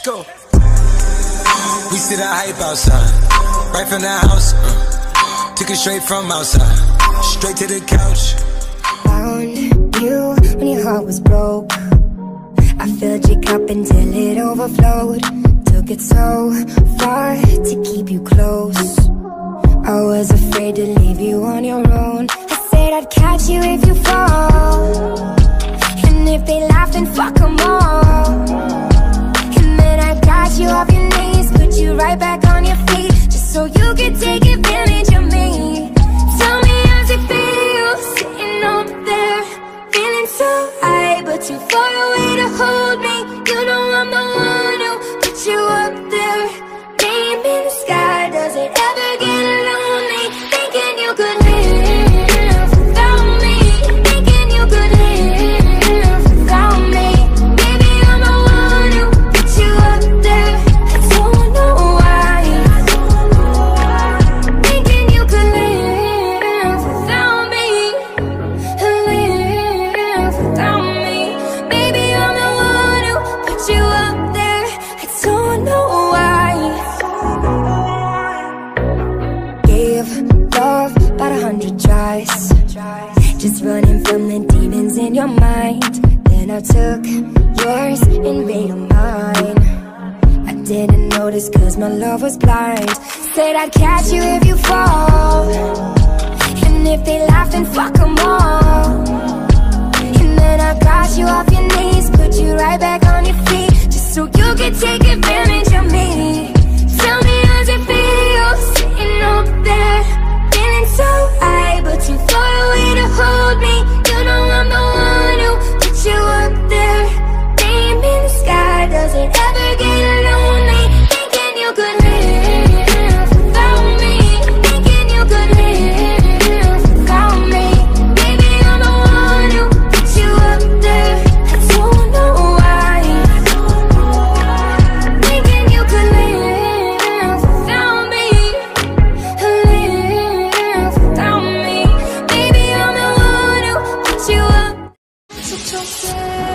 go. We see the hype outside, right from the house. Uh, took it straight from outside, straight to the couch. Found you when your heart was broke. I filled your cup until it overflowed. Took it so far to keep you close. I was afraid to leave you on your own. I said I'd catch you if you fall. And if they laugh, then fuck them all. You could take tries Just running from the demons in your mind. Then I took yours and made them mine. I didn't notice cause my love was blind. Said I'd catch you if you fall. And if they laugh then fuck them all. And then I got you off your knees Put you right back on your feet Just so you could take it such a.